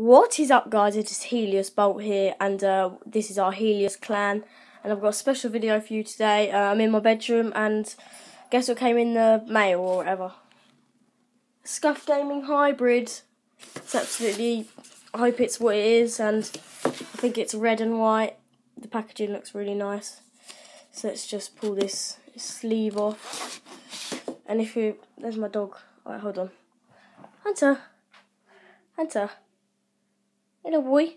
What is up guys, it is Helios Bolt here and uh, this is our Helios clan and I've got a special video for you today. Uh, I'm in my bedroom and guess what came in the mail or whatever. Scuff Gaming Hybrid. It's absolutely, I hope it's what it is and I think it's red and white. The packaging looks really nice. So let's just pull this sleeve off. And if you, there's my dog. Alright, hold on. Hunter. Hunter. Hello, boy.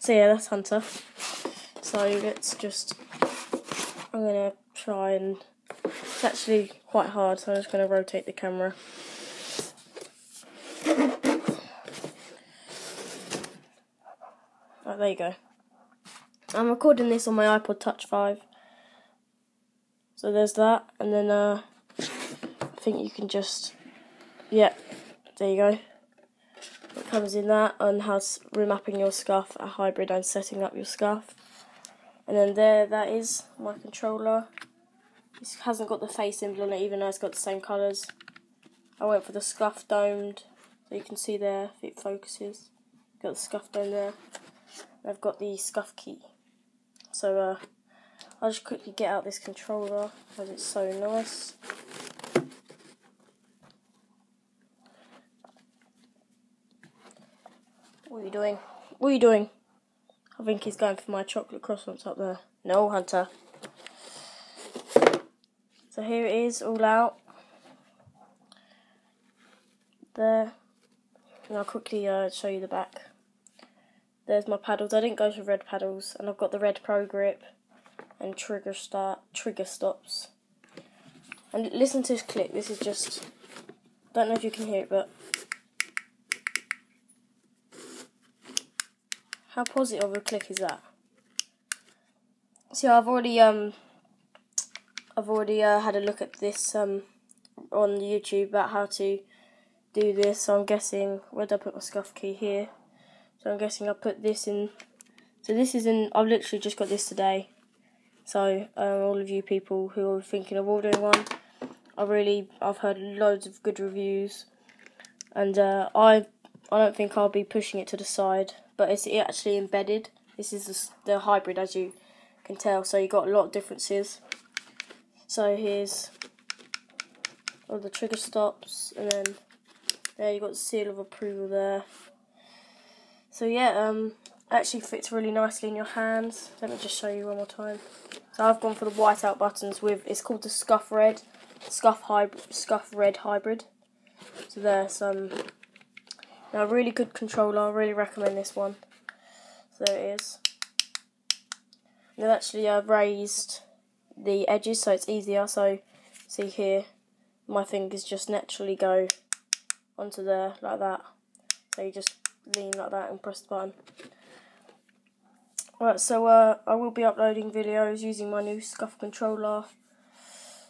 so yeah, that's Hunter. So let's just. I'm gonna try and. It's actually quite hard, so I'm just gonna rotate the camera. Right, there you go. I'm recording this on my iPod Touch 5. So there's that, and then uh, I think you can just, yeah, there you go comes in that on how remapping your scuff, a hybrid and setting up your scuff. And then there, that is my controller. This hasn't got the face symbol on it, even though it's got the same colours. I went for the scuff domed, so you can see there if it focuses. Got the scuff dome there. And I've got the scuff key. So uh, I'll just quickly get out this controller because it's so nice. What are you doing? What are you doing? I think he's going for my chocolate croissants up there. No, Hunter. So here it is, all out. There. And I'll quickly uh, show you the back. There's my paddles. I didn't go for red paddles, and I've got the red pro grip and trigger start trigger stops. And listen to this click. This is just. Don't know if you can hear it, but How positive of a click is that? So I've already um I've already uh, had a look at this um on YouTube about how to do this. So I'm guessing where did I put my scuff key here? So I'm guessing I put this in. So this is in. I've literally just got this today. So um, all of you people who are thinking of ordering one, I really I've heard loads of good reviews, and uh, I I don't think I'll be pushing it to the side but it's actually embedded. This is the, hybrid, as you can tell. So you've got a lot of differences. So here's all the trigger stops, and then there you've got the seal of approval there. So yeah, um, actually fits really nicely in your hands. Let me just show you one more time. So I've gone for the whiteout buttons with it's called the Scuff Red, Scuff Hybrid, Scuff Red Hybrid. So there's some now, really good controller. I really recommend this one. So there it is. They've actually uh, raised the edges so it's easier. So see here, my fingers just naturally go onto there like that. So you just lean like that and press the button. Right, so uh, I will be uploading videos using my new Scuff controller.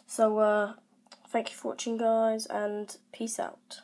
So uh, thank you for watching guys and peace out.